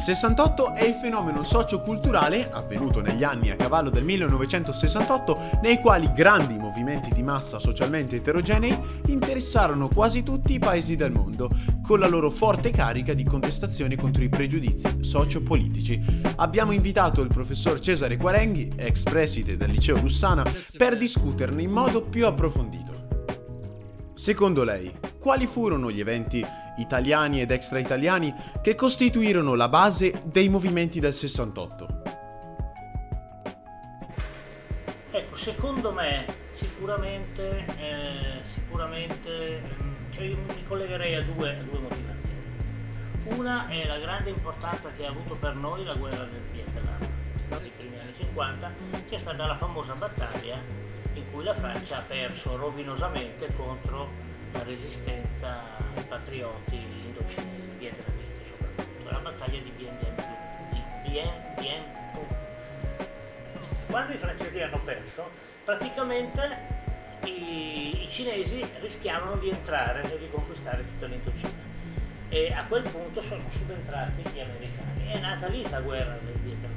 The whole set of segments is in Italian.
68 è il fenomeno socioculturale avvenuto negli anni a cavallo del 1968 nei quali grandi movimenti di massa socialmente eterogenei interessarono quasi tutti i paesi del mondo, con la loro forte carica di contestazione contro i pregiudizi sociopolitici. Abbiamo invitato il professor Cesare Quarenghi, ex preside del liceo Lussana, per discuterne in modo più approfondito. Secondo lei, quali furono gli eventi italiani ed extraitaliani che costituirono la base dei movimenti del 68? Ecco, secondo me sicuramente, eh, sicuramente mm, cioè io mi collegherei a due, a due motivazioni. Una è la grande importanza che ha avuto per noi la guerra del Vietnam, nei primi anni 50, che è stata la famosa battaglia in cui la Francia ha perso rovinosamente contro la resistenza ai patrioti indocinesi, vietnamiti soprattutto, la battaglia. Di Bien Bien Phu. Quando i francesi hanno perso, praticamente i, i cinesi rischiavano di entrare e di conquistare tutta l'Indocina. E a quel punto sono subentrati gli americani. È nata lì la guerra del Vietnam,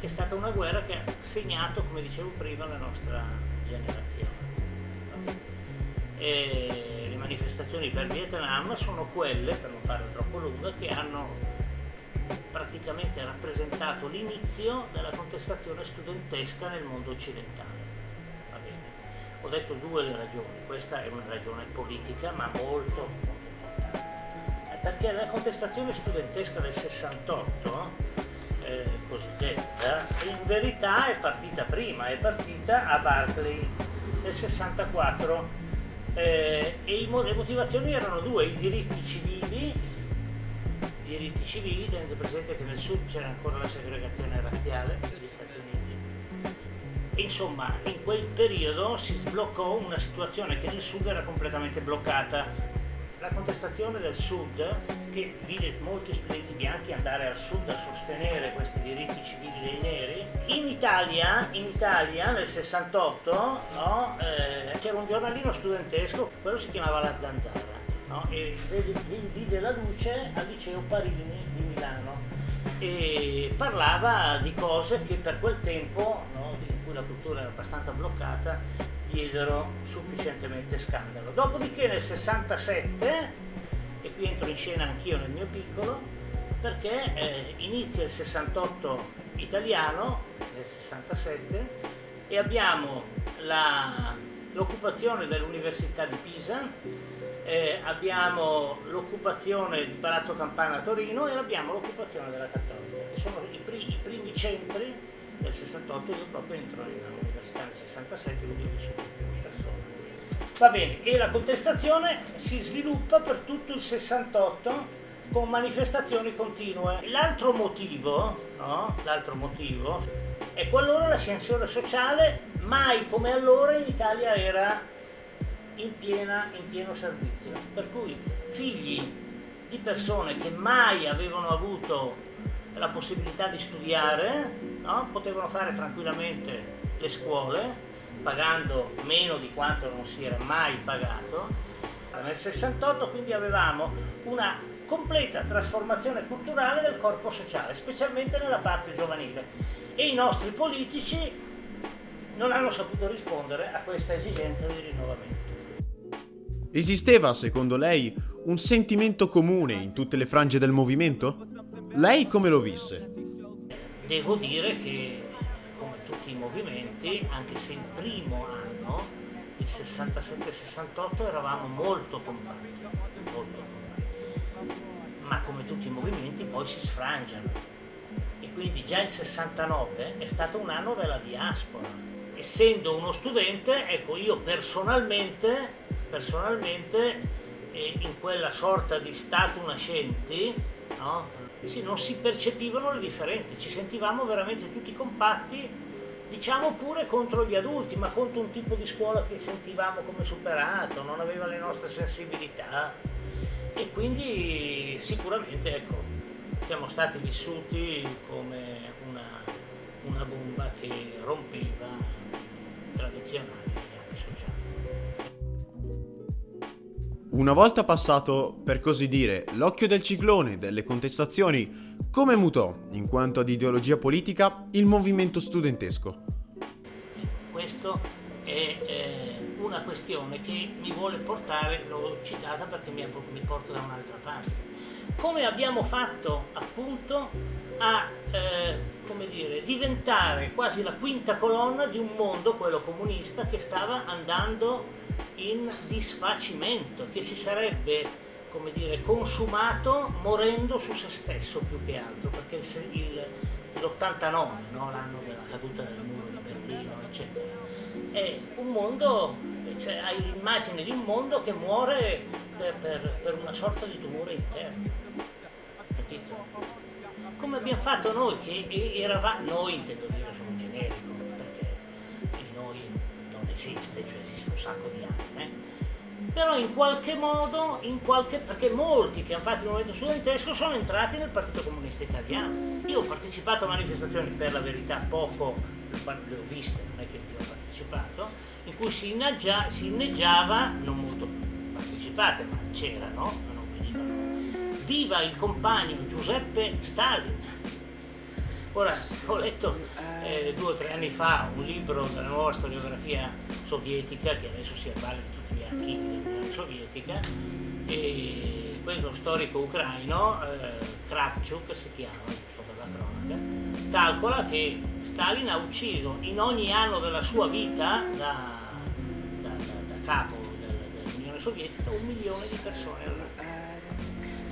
che è stata una guerra che ha segnato, come dicevo prima, la nostra generazione. E manifestazioni per Vietnam sono quelle, per non fare troppo lunga, che hanno praticamente rappresentato l'inizio della contestazione studentesca nel mondo occidentale. Ho detto due ragioni, questa è una ragione politica ma molto, molto importante. Perché la contestazione studentesca del 68 eh, cosiddetta, in verità è partita prima, è partita a Barclay nel 64 eh, e i, le motivazioni erano due, i diritti civili, i diritti civili, tenete presente che nel sud c'era ancora la segregazione razziale negli Stati Uniti. Insomma, in quel periodo si sbloccò una situazione che nel sud era completamente bloccata la contestazione del Sud, che vide molti studenti bianchi andare al Sud a sostenere questi diritti civili dei neri, in Italia, in Italia nel 68 no, eh, c'era un giornalino studentesco, quello si chiamava La Zanzara, no, e vide la luce al liceo Parini di Milano e parlava di cose che per quel tempo, no, in cui la cultura era abbastanza bloccata, diedero sufficientemente scandalo. Dopodiché nel 67, e qui entro in scena anch'io nel mio piccolo, perché eh, inizia il 68 italiano, nel 67, e abbiamo la, l'occupazione dell'Università di Pisa, eh, abbiamo l'occupazione di Palazzo Campana a Torino e abbiamo l'occupazione della Cattolica, che sono i, pri- i primi centri del 68, io proprio entro in all'università nel 67, quindi ho vissuto. Va bene, e la contestazione si sviluppa per tutto il 68 con manifestazioni continue. L'altro motivo, no? L'altro motivo è qualora l'ascensione sociale mai come allora in Italia era in, piena, in pieno servizio. Per cui figli di persone che mai avevano avuto la possibilità di studiare, no? potevano fare tranquillamente le scuole pagando meno di quanto non si era mai pagato. Nel 68 quindi avevamo una completa trasformazione culturale del corpo sociale, specialmente nella parte giovanile. E i nostri politici non hanno saputo rispondere a questa esigenza di rinnovamento. Esisteva, secondo lei, un sentimento comune in tutte le frange del movimento? Lei come lo visse? Devo dire che, movimenti, anche se il primo anno, il 67-68, eravamo molto compatti, molto compatti. Ma come tutti i movimenti poi si sfrangiano. E quindi già il 69 è stato un anno della diaspora. Essendo uno studente, ecco, io personalmente, personalmente in quella sorta di stato nascenti, no? sì, non si percepivano le differenze, ci sentivamo veramente tutti compatti, diciamo pure contro gli adulti, ma contro un tipo di scuola che sentivamo come superato, non aveva le nostre sensibilità. E quindi sicuramente ecco, siamo stati vissuti come una, una bomba che rompeva tradizionali Una volta passato, per così dire, l'occhio del ciclone delle contestazioni, come mutò, in quanto ad ideologia politica, il movimento studentesco? Questo è eh, una questione che mi vuole portare, l'ho citata perché mi, mi porta da un'altra parte. Come abbiamo fatto appunto a eh, dire, diventare quasi la quinta colonna di un mondo, quello comunista, che stava andando in disfacimento, che si sarebbe come dire, consumato morendo su se stesso più che altro, perché il, l'89, no? l'anno della caduta del muro di Berlino, eccetera, è un mondo, cioè hai l'immagine di un mondo che muore per, per, per una sorta di tumore interno, capito? Come abbiamo fatto noi, che eravamo, noi intendo dire sono generico, perché il noi non esiste, cioè esiste un sacco di anni, eh? però in qualche modo, in qualche, perché molti che hanno fatto il movimento studentesco sono entrati nel Partito Comunista Italiano. Io ho partecipato a manifestazioni, per la verità poco, le ho viste, non è che io ho partecipato, in cui si, inneggia, si inneggiava, non molto partecipate, ma c'erano, non venivano, viva il compagno Giuseppe Stalin. Ora, ho letto eh, due o tre anni fa un libro della nuova storiografia sovietica, che adesso si avvale di tutti gli archivi dell'Unione Sovietica, e questo storico ucraino, eh, Kravchuk si chiama, sopra la cronaca, calcola che Stalin ha ucciso in ogni anno della sua vita da, da, da, da capo Sovietica un milione di persone all'anno.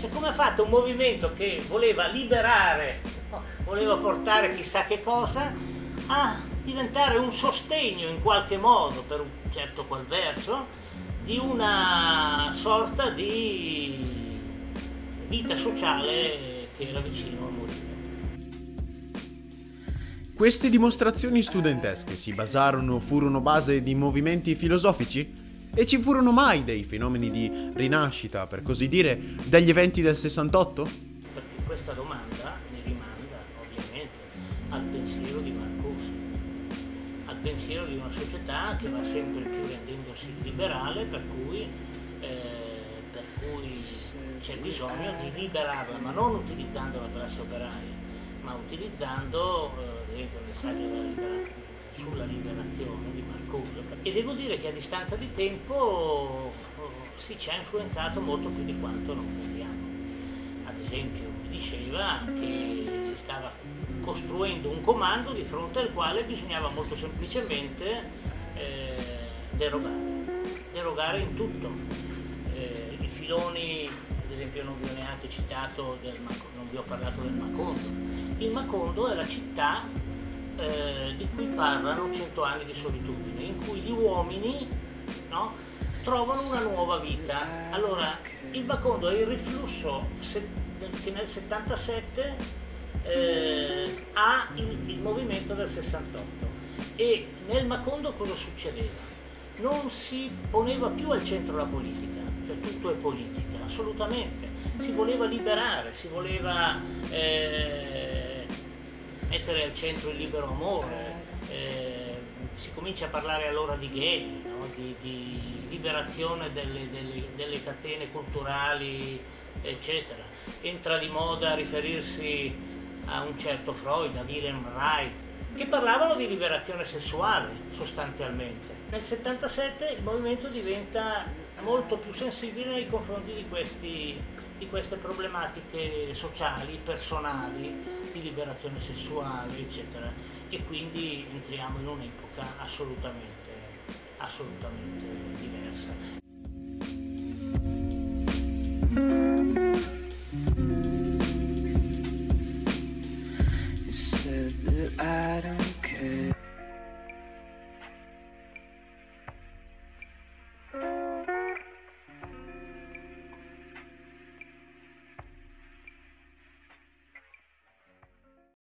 Cioè come ha fatto un movimento che voleva liberare, voleva portare chissà che cosa, a diventare un sostegno in qualche modo, per un certo qual verso, di una sorta di vita sociale che era vicino a morire. Queste dimostrazioni studentesche si basarono, furono base di movimenti filosofici? E ci furono mai dei fenomeni di rinascita, per così dire, dagli eventi del 68? Perché questa domanda mi rimanda ovviamente al pensiero di Marcuse, al pensiero di una società che va sempre più rendendosi liberale, per cui, eh, per cui c'è bisogno di liberarla, ma non utilizzando la classe operaia, ma utilizzando, eh, nel saggio della liberazione sulla liberazione di Marcuse e devo dire che a distanza di tempo si ci ha influenzato molto più di quanto non crediamo. Ad esempio mi diceva che si stava costruendo un comando di fronte al quale bisognava molto semplicemente eh, derogare, derogare in tutto. Eh, I filoni, ad esempio non vi ho neanche citato, del, non vi ho parlato del Macondo. Il Macondo è la città eh, di cui parlano Cento anni di solitudine, in cui gli uomini no, trovano una nuova vita. Allora, il Bacondo è il riflusso che nel 77 eh, ha il, il movimento del 68 e nel Macondo cosa succedeva? Non si poneva più al centro la politica, cioè tutto è politica, assolutamente. Si voleva liberare, si voleva eh, mettere al centro il libero amore, eh, si comincia a parlare allora di gay, no? di, di, liberazione delle, delle, delle, catene culturali, eccetera. Entra di moda riferirsi a un certo Freud, a Wilhelm Reich, che parlavano di liberazione sessuale sostanzialmente. Nel 77 il movimento diventa molto più sensibile nei confronti di, questi, di queste problematiche sociali, personali, di liberazione sessuale, eccetera. E quindi entriamo in un'epoca assolutamente, assolutamente diversa.